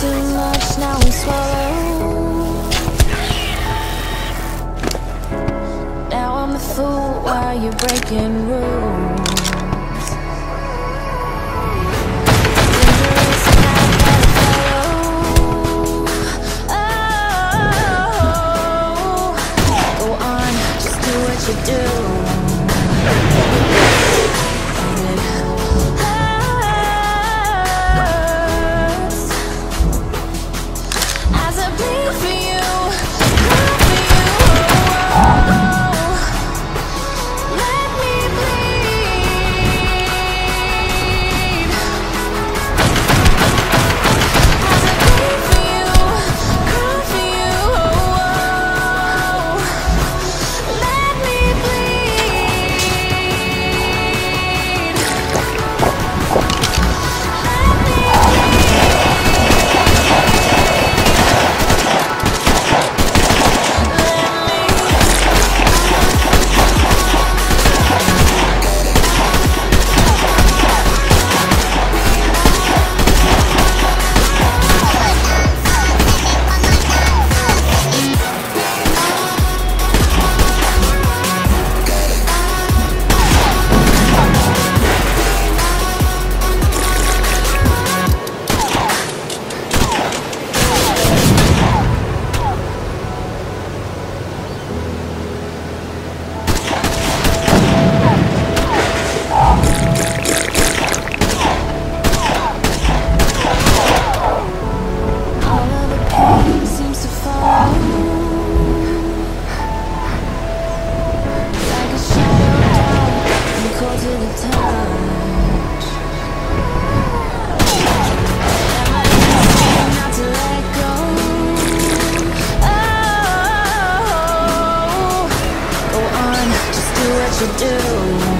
too much, now we swallow. Now I'm the fool while you're breaking rules. Oh, you do. to do.